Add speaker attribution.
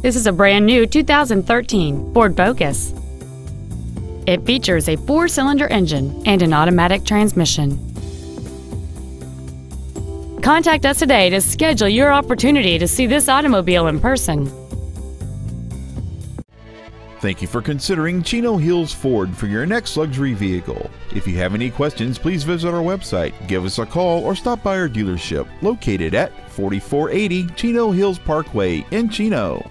Speaker 1: This is a brand new 2013 Ford Focus. It features a four-cylinder engine and an automatic transmission. Contact us today to schedule your opportunity to see this automobile in person.
Speaker 2: Thank you for considering Chino Hills Ford for your next luxury vehicle. If you have any questions, please visit our website, give us a call, or stop by our dealership located at 4480 Chino Hills Parkway in Chino.